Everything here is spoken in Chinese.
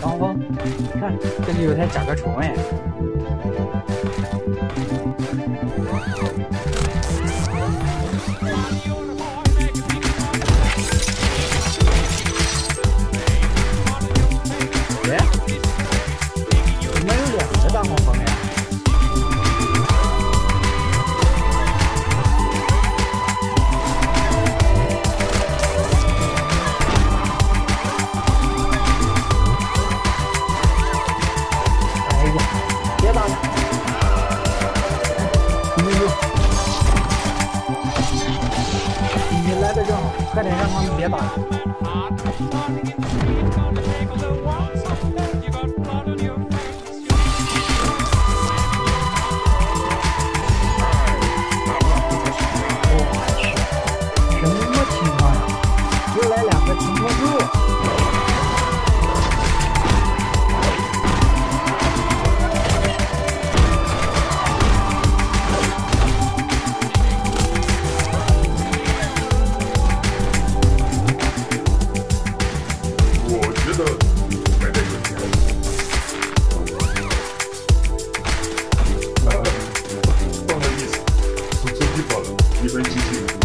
张峰，看这里有台甲壳虫哎。你来的正好快点让他们别打了。你们继续。